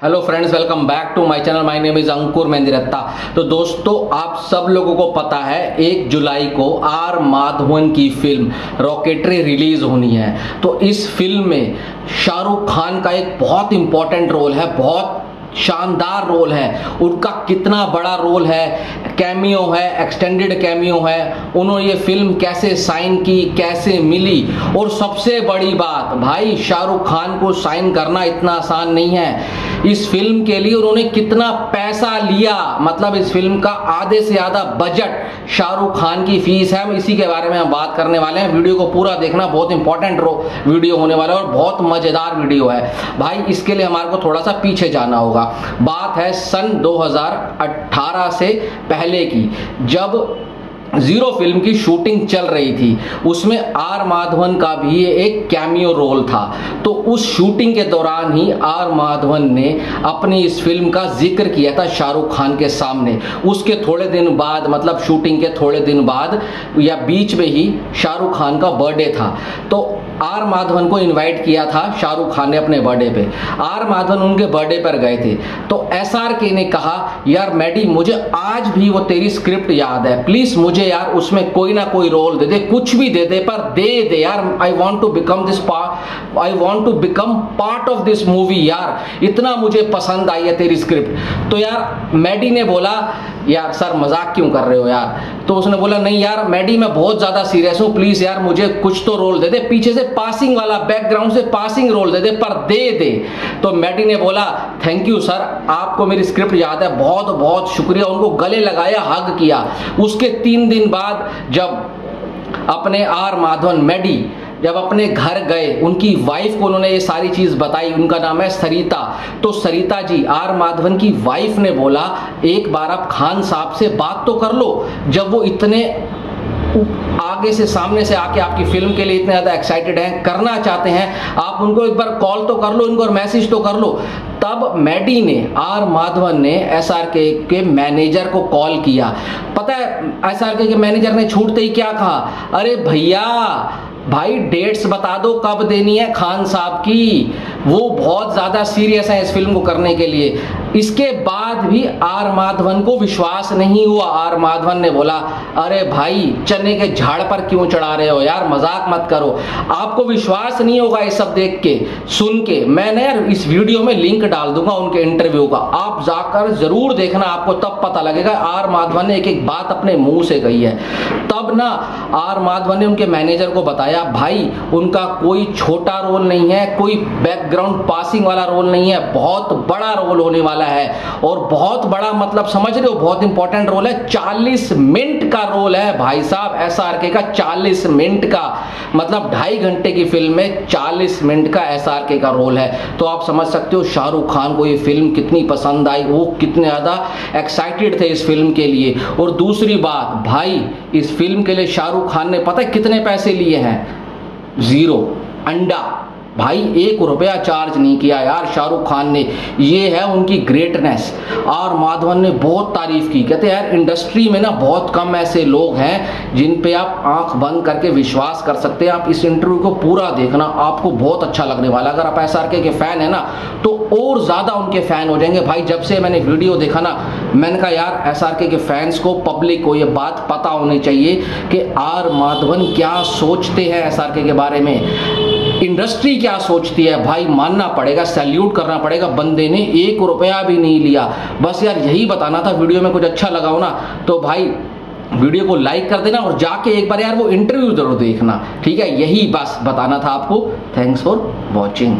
Hello friends welcome back to my channel my name is Ankur Mehndiratta तो दोस्तों, आप सब लोगों को पता है, एक जुलाई को आर माधवन की फ़िल्म रॉकेटरी रिलीज़ होनी है। तो इस फ़िल्म में शाहरुख खान का एक बहुत इंपॉर्टेंट रोल है, बहुत शानदार रोल है। उनका कितना बड़ा रोल है कैमियो है एक्सटेंडेड कैमियो है, उन्होंने ये फ़िल्म कैसे साइन की, कैसे मिली? और सबसे बड़ी बात, भाई, शाहरुख खान को साइन करना इतना आसान नहीं है। इस फ़िल्म के लिए उन्होंने कितना पैसा लिया मतलब इस फ़िल्म का आधे से ज़्यादा बजट शाहरुख खान की फ़ीस है। इसी के बारे में हम बात करने वाले हैं। वीडियो को पूरा देखना, बहुत इंपॉर्टेंट वीडियो होने वाला है और बहुत मज़ेदार वीडियो है। भाई, इसके लिए हमारे को थोड़ा सा पीछे जाना होगा। बात है सन 2018 से पहले की, जब ज़ीरो फ़िल्म की शूटिंग चल रही थी, उसमें आर माधवन का भी एक कैमियो रोल था। तो उस शूटिंग के दौरान ही आर माधवन ने अपनी इस फ़िल्म का ज़िक्र किया था शाहरुख खान के सामने। उसके थोड़े दिन बाद मतलब शूटिंग के थोड़े दिन बाद या बीच में ही शाहरुख खान का बर्थडे था। तो आर माधवन को इनवाइट किया था शाहरुख खान ने अपने बर्थडे पे। आर माधवन उनके बर्थडे पर गए थे। तो एस आर के ने कहा, यार मैडी मुझे आज भी वो तेरी स्क्रिप्ट याद है। प्लीज़ मुझे यार, उसमें कोई ना कोई रोल दे दे, कुछ भी दे दे, पर दे दे, यार। I want to become this I want to become part of this movie यार। इतना मुझे पसंद आई है तेरी स्क्रिप्ट तो यार मैडी ने बोला यार, सर मज़ाक क्यों कर रहे हो यार? तो उसने बोला, नहीं यार मैडी मैं बहुत ज़्यादा सीरियस हूँ। प्लीज़ यार, मुझे कुछ तो रोल दे दे। पीछे से पासिंग वाला बैकग्राउंड से पासिंग रोल दे दे, पर दे दे। तो मैडी ने बोला थैंक यू सर आपको मेरी स्क्रिप्ट याद है। बहुत बहुत शुक्रिया। उनको गले लगाया हग किया। उसके तीन दिन बाद जब अपने आर माधवन मैडी जब अपने घर गए, उनकी वाइफ को उन्होंने ये सारी चीज़ बताई, उनका नाम है सरिता। तो सरिता जी, आर माधवन की वाइफ ने बोला, एक बार आप खान साहब से बात तो कर लो। जब वो इतने आगे से, सामने से आके आपकी फ़िल्म के लिए इतने ज़्यादा एक्साइटेड हैं, करना चाहते हैं, आप उनको एक बार कॉल तो कर लो इनको और मैसेज तो कर लो। तब मैडी ने, आर माधवन ने एस आर के के मैनेजर को कॉल किया। पता है एस आर के के मैनेजर ने छूटते ही क्या कहा? अरे भैया भाई डेट्स बता दो कब देनी है खान साहब की। वो बहुत ज़्यादा सीरियस है इस फ़िल्म को करने के लिए। इसके बाद भी आर माधवन को विश्वास नहीं हुआ। आर माधवन ने बोला, अरे भाई, चने के झाड़ पर क्यों चढ़ा रहे हो यार? मज़ाक मत करो। आपको विश्वास नहीं होगा ये सब देख के, सुन के। मैंने यार इस वीडियो में लिंक डाल दूँगा उनके इंटरव्यू का। आप जाकर ज़रूर देखना, आपको तब पता लगेगा। आर माधवन ने एक एक बात अपने मुँह से कही है। तब ना आर माधवन ने उनके मैनेजर को बताया, भाई, उनका कोई छोटा रोल नहीं है, कोई बैकग्राउंड पासिंग वाला रोल नहीं है, बहुत बड़ा रोल होने वाला है। और बहुत बड़ा मतलब समझ रहे हो, बहुत इंपॉर्टेंट रोल है। 40 मिनट का रोल है भाई साहब एस आर के का 40 मिनट का। मतलब ढाई घंटे की फ़िल्म में 40 मिनट का एस आर के का रोल है। तो आप समझ सकते हो, शाहरुख खान को ये फ़िल्म कितनी पसंद आई, वो कितने ज़्यादा एक्साइटेड थे इस फ़िल्म के लिए। और दूसरी बात, भाई, इस फ़िल्म के लिए शाहरुख खान ने पता है कितने पैसे लिए हैं? ज़ीरो अंडा. भाई, एक रुपया चार्ज नहीं किया यार, शाहरुख खान ने। ये है उनकी ग्रेटनेस और माधवन ने बहुत तारीफ़ की। कहते यार इंडस्ट्री में ना बहुत कम ऐसे लोग हैं जिन पे आप आँख बंद करके विश्वास कर सकते हैं। आप इस इंटरव्यू को पूरा देखना, आपको बहुत अच्छा लगने वाला अगर आप एस के फ़ैन है ना तो और ज़्यादा उनके फ़ैन हो जाएँगे। भाई, जब से मैंने वीडियो देखा ना, मैंने कहा, यार एस के फैंस को पब्लिक को ये बात पता होनी चाहिए कि आर माधवन क्या सोचते हैं एस के बारे में। इंडस्ट्री क्या सोचती है? भाई, मानना पड़ेगा, सैल्यूट करना पड़ेगा। बंदे ने एक रुपया भी नहीं लिया। बस यार, यही बताना था, वीडियो में कुछ अच्छा लगाओ ना। तो भाई, वीडियो को लाइक कर देना और जाके एक बार यार वो इंटरव्यू ज़रूर देखना। ठीक है? यही बस बताना था आपको। Thanks for watching